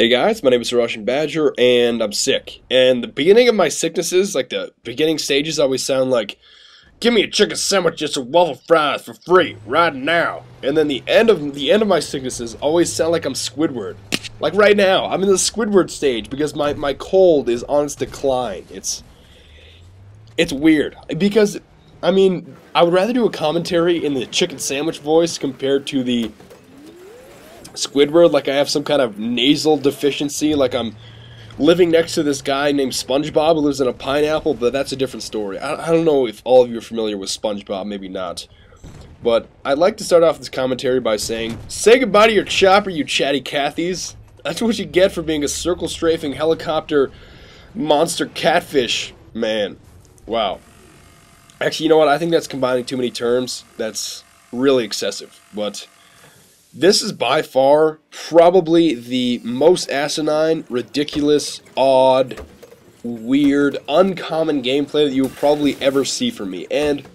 Hey guys, my name is Russian Badger, and I'm sick. And the beginning of my sicknesses, like the beginning stages, always sound like, "Give me a chicken sandwich and some waffle fries for free right now." And then the end of the end of my sicknesses always sound like I'm Squidward. Like right now, I'm in the Squidward stage because my my cold is on its decline. It's it's weird because I mean I would rather do a commentary in the chicken sandwich voice compared to the Squidward, like I have some kind of nasal deficiency, like I'm living next to this guy named SpongeBob who lives in a pineapple, but that's a different story. I, I don't know if all of you are familiar with SpongeBob, maybe not. But I'd like to start off this commentary by saying, Say goodbye to your chopper, you chatty Cathies. That's what you get for being a circle strafing helicopter monster catfish man. Wow. Actually, you know what? I think that's combining too many terms. That's really excessive. But this is by far probably the most asinine, ridiculous, odd, weird, uncommon gameplay that you will probably ever see from me. And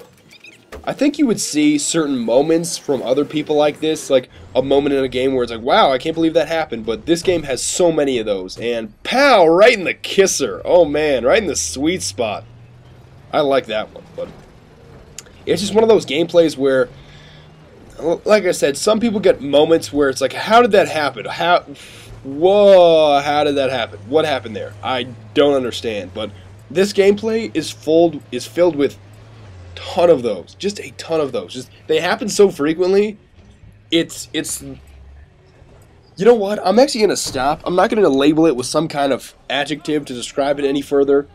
I think you would see certain moments from other people like this, like a moment in a game where it's like, wow, I can't believe that happened, but this game has so many of those. And pow, right in the kisser. Oh man, right in the sweet spot. I like that one, but it's just one of those gameplays where like I said, some people get moments where it's like, how did that happen? How, whoa, how did that happen? What happened there? I don't understand. But this gameplay is full is filled with ton of those, just a ton of those. Just they happen so frequently. It's it's. You know what? I'm actually gonna stop. I'm not gonna label it with some kind of adjective to describe it any further.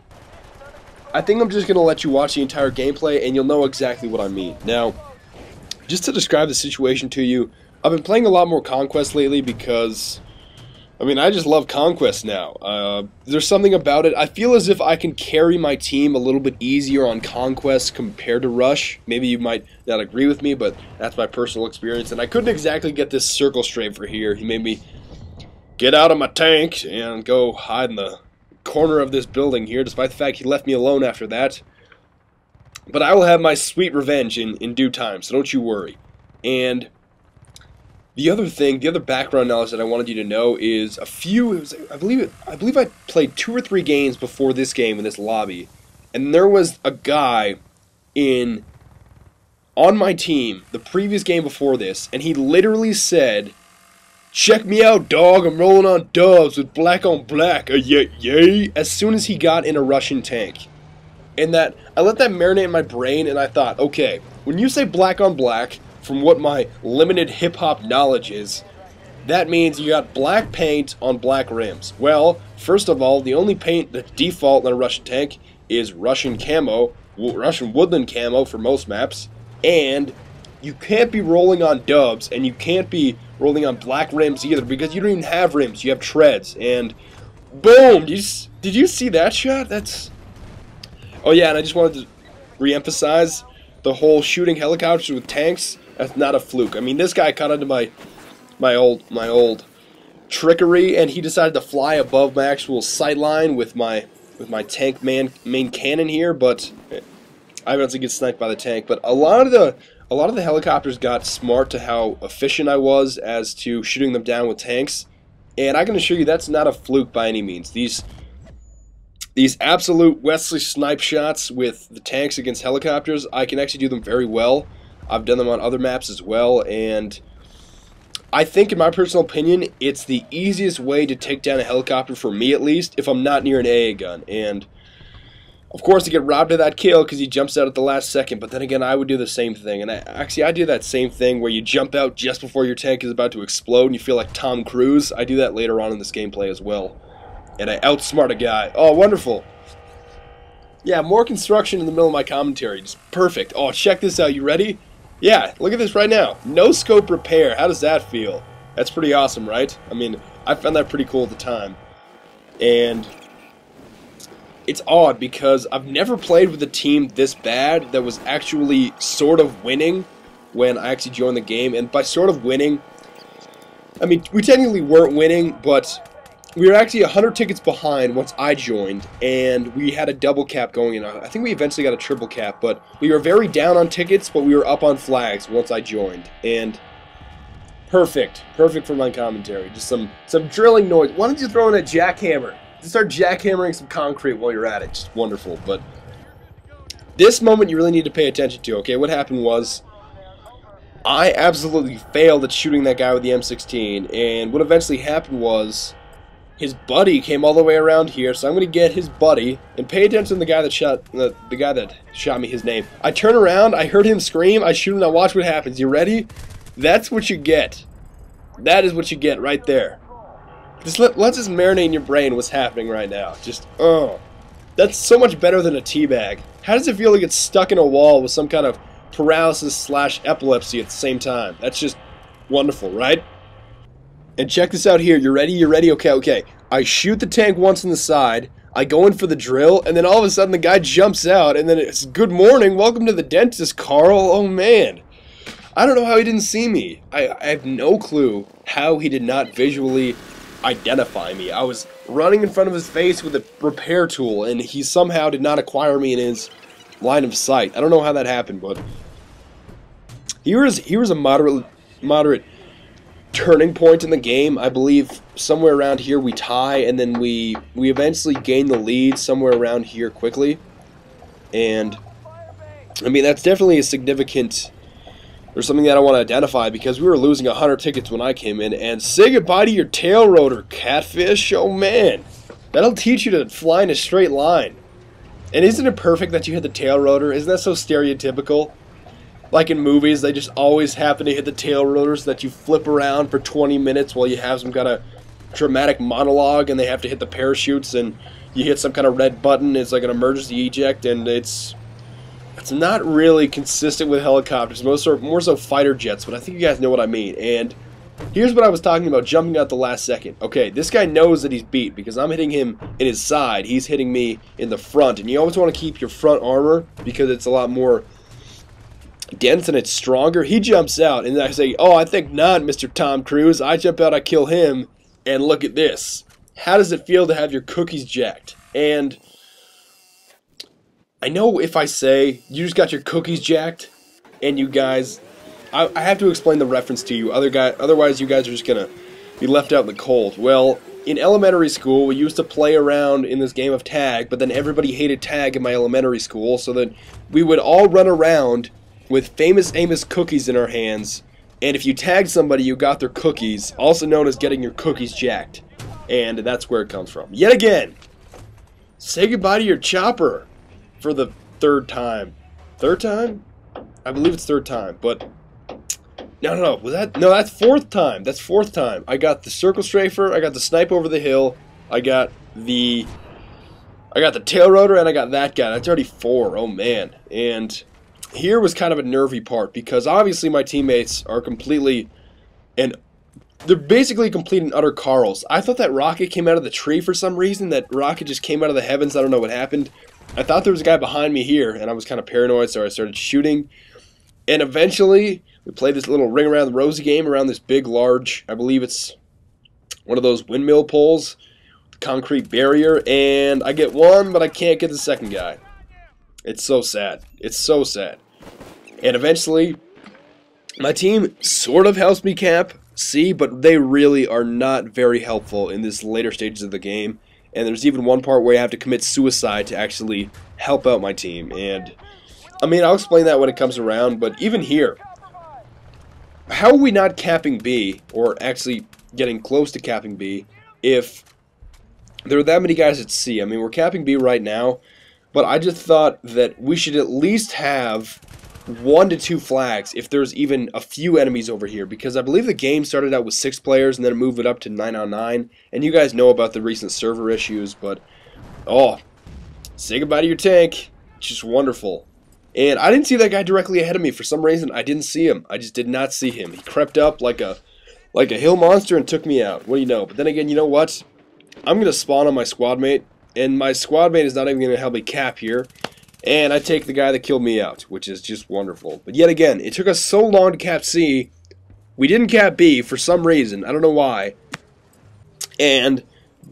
I think I'm just gonna let you watch the entire gameplay, and you'll know exactly what I mean. Now just to describe the situation to you, I've been playing a lot more Conquest lately because, I mean, I just love Conquest now. Uh, there's something about it. I feel as if I can carry my team a little bit easier on Conquest compared to Rush. Maybe you might not agree with me, but that's my personal experience. And I couldn't exactly get this circle strafer here. He made me get out of my tank and go hide in the corner of this building here, despite the fact he left me alone after that. But I will have my sweet revenge in, in due time, so don't you worry. And the other thing, the other background knowledge that I wanted you to know is a few. Was, I believe it. I believe I played two or three games before this game in this lobby, and there was a guy in on my team the previous game before this, and he literally said, "Check me out, dog! I'm rolling on dubs with black on black, uh, a yay yay!" As soon as he got in a Russian tank, and that I let that marinate in my brain, and I thought, okay, when you say black on black, from what my limited hip hop knowledge is, that means you got black paint on black rims. Well, first of all, the only paint that default in a Russian tank is Russian camo, Russian woodland camo for most maps, and you can't be rolling on dubs, and you can't be rolling on black rims either because you don't even have rims. You have treads, and boom! You, did you see that shot? That's Oh yeah, and I just wanted to re-emphasize the whole shooting helicopters with tanks. That's not a fluke. I mean, this guy caught onto my my old my old trickery, and he decided to fly above my actual sight line with my with my tank man main cannon here. But I eventually get sniped by the tank. But a lot of the a lot of the helicopters got smart to how efficient I was as to shooting them down with tanks. And I can assure you that's not a fluke by any means. These these absolute Wesley snipe shots with the tanks against helicopters, I can actually do them very well. I've done them on other maps as well, and I think, in my personal opinion, it's the easiest way to take down a helicopter, for me at least, if I'm not near an AA gun. And, of course, to get robbed of that kill because he jumps out at the last second, but then again, I would do the same thing. And I, actually, I do that same thing where you jump out just before your tank is about to explode and you feel like Tom Cruise. I do that later on in this gameplay as well and I outsmart a guy. Oh, wonderful. Yeah, more construction in the middle of my commentary. Just perfect. Oh, check this out. You ready? Yeah, look at this right now. No scope repair. How does that feel? That's pretty awesome, right? I mean, I found that pretty cool at the time. And it's odd because I've never played with a team this bad that was actually sort of winning when I actually joined the game. And by sort of winning, I mean, we technically weren't winning, but we were actually 100 tickets behind once I joined, and we had a double cap going in. I think we eventually got a triple cap, but we were very down on tickets, but we were up on flags once I joined. And Perfect. Perfect for my commentary. Just some some drilling noise. Why don't you throw in a jackhammer? Just start jackhammering some concrete while you're at it. Just wonderful. But this moment you really need to pay attention to. Okay, what happened was I absolutely failed at shooting that guy with the M16, and what eventually happened was his buddy came all the way around here, so I'm to get his buddy and pay attention to the guy that shot the, the guy that shot me his name. I turn around, I heard him scream, I shoot him, now watch what happens. You ready? That's what you get. That is what you get right there. Just let, let's just marinate in your brain what's happening right now. Just, oh. That's so much better than a teabag. How does it feel to get stuck in a wall with some kind of paralysis slash epilepsy at the same time? That's just wonderful, right? And check this out here. You're ready? You're ready? Okay, okay. I shoot the tank once in the side. I go in for the drill, and then all of a sudden the guy jumps out, and then it's good morning, welcome to the dentist, Carl. Oh man. I don't know how he didn't see me. I, I have no clue how he did not visually identify me. I was running in front of his face with a repair tool, and he somehow did not acquire me in his line of sight. I don't know how that happened, but here is here is a moderate moderate turning point in the game. I believe somewhere around here we tie, and then we we eventually gain the lead somewhere around here quickly. And I mean that's definitely a significant or something that I want to identify because we were losing 100 tickets when I came in. And say goodbye to your tail rotor, catfish. Oh man, that'll teach you to fly in a straight line. And isn't it perfect that you hit the tail rotor? Isn't that so stereotypical? Like in movies, they just always happen to hit the tail rotors that you flip around for 20 minutes while you have some kind of dramatic monologue and they have to hit the parachutes and you hit some kind of red button. It's like an emergency eject and it's it's not really consistent with helicopters. Most are more so fighter jets, but I think you guys know what I mean. And here's what I was talking about jumping out the last second. Okay, this guy knows that he's beat because I'm hitting him in his side. He's hitting me in the front. And you always want to keep your front armor because it's a lot more dense and it's stronger. He jumps out, and I say, Oh, I think not, Mr. Tom Cruise. I jump out, I kill him, and look at this. How does it feel to have your cookies jacked? And I know if I say you just got your cookies jacked, and you guys, I, I have to explain the reference to you. Other guy, otherwise you guys are just gonna be left out in the cold. Well, in elementary school, we used to play around in this game of tag, but then everybody hated tag in my elementary school, so then we would all run around with Famous Amos cookies in our hands, and if you tagged somebody, you got their cookies, also known as getting your cookies jacked. And that's where it comes from. Yet again, say goodbye to your chopper for the third time. Third time? I believe it's third time, but no, no, no. Was that no? That's fourth time. That's fourth time. I got the circle strafer. I got the snipe over the hill. I got the, I got the tail rotor, and I got that guy. That's already four. Oh man. And here was kind of a nervy part because obviously my teammates are completely and they're basically complete and utter Carls. I thought that rocket came out of the tree for some reason. That rocket just came out of the heavens. I don't know what happened. I thought there was a guy behind me here, and I was kind of paranoid, so I started shooting. And eventually, we played this little ring around the rosy game around this big, large, I believe it's one of those windmill poles, concrete barrier, and I get one, but I can't get the second guy. It's so sad. It's so sad. And eventually, my team sort of helps me cap C, but they really are not very helpful in this later stages of the game. And there's even one part where I have to commit suicide to actually help out my team. And I mean, I'll explain that when it comes around, but even here, how are we not capping B, or actually getting close to capping B, if there are that many guys at C? I mean, we're capping B right now, but I just thought that we should at least have one to two flags if there's even a few enemies over here because I believe the game started out with six players and then moved it up to nine on nine. And you guys know about the recent server issues, but oh, say goodbye to your tank. Just wonderful. And I didn't see that guy directly ahead of me for some reason. I didn't see him. I just did not see him. He crept up like a like a hill monster and took me out. What do you know? But then again, you know what? I'm gonna spawn on my squad mate, and my squad mate is not even gonna help me cap here. And I take the guy that killed me out, which is just wonderful. But yet again, it took us so long to cap C. We didn't cap B for some reason. I don't know why. And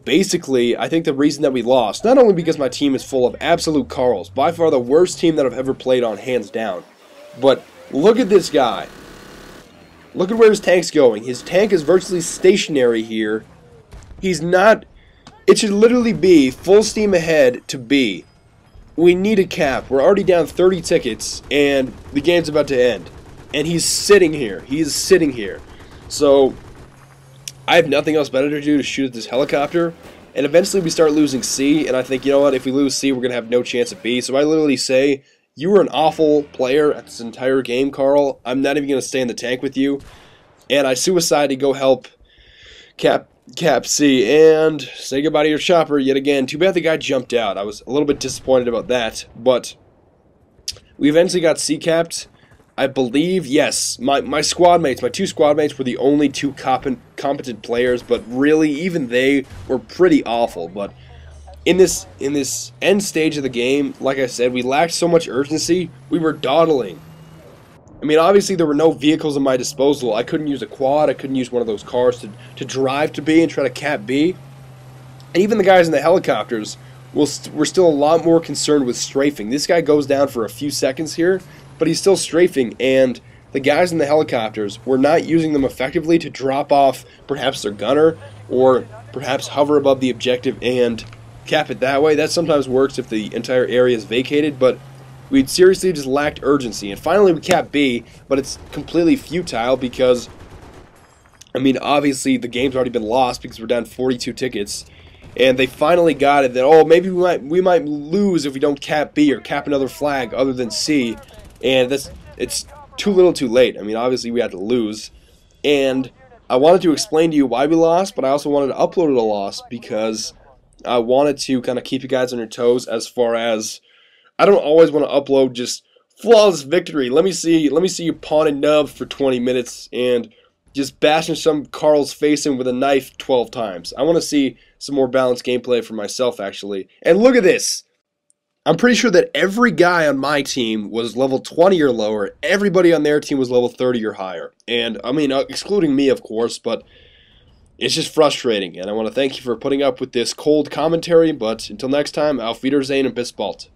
basically, I think the reason that we lost, not only because my team is full of absolute Carls, by far the worst team that I've ever played on, hands down, but look at this guy. Look at where his tank's going. His tank is virtually stationary here. He's not... It should literally be full steam ahead to B. We need a cap. We're already down 30 tickets, and the game's about to end. And he's sitting here. He's sitting here. So, I have nothing else better to do to shoot at this helicopter. And eventually we start losing C, and I think, you know what, if we lose C, we're going to have no chance at B. So I literally say, you were an awful player at this entire game, Carl. I'm not even going to stay in the tank with you. And I suicide to go help Cap Cap C and say goodbye to your chopper yet again. Too bad the guy jumped out. I was a little bit disappointed about that, but we eventually got C capped. I believe, yes, my, my squad mates, my two squad mates were the only two competent, competent players, but really, even they were pretty awful. But in this in this end stage of the game, like I said, we lacked so much urgency. We were dawdling. I mean, obviously there were no vehicles at my disposal. I couldn't use a quad. I couldn't use one of those cars to, to drive to B and try to cap B. And even the guys in the helicopters were still a lot more concerned with strafing. This guy goes down for a few seconds here, but he's still strafing, and the guys in the helicopters were not using them effectively to drop off perhaps their gunner or perhaps hover above the objective and cap it that way. That sometimes works if the entire area is vacated, but we seriously just lacked urgency. And finally we cap B, but it's completely futile because, I mean, obviously the game's already been lost because we're down 42 tickets. And they finally got it that, oh, maybe we might, we might lose if we don't cap B or cap another flag other than C and that's it's too little too late. I mean, obviously we had to lose, and I wanted to explain to you why we lost, but I also wanted to upload a loss because I wanted to kind of keep you guys on your toes as far as I don't always want to upload just flawless victory. Let me see, let me see you pawning nubs for 20 minutes and just bashing some Carl's face in with a knife 12 times. I want to see some more balanced gameplay for myself actually. And look at this. I'm pretty sure that every guy on my team was level 20 or lower. Everybody on their team was level 30 or higher. And, I mean, uh, excluding me, of course, but it's just frustrating. And I want to thank you for putting up with this cold commentary. But until next time, Auf Wiedersehen and Bis bald.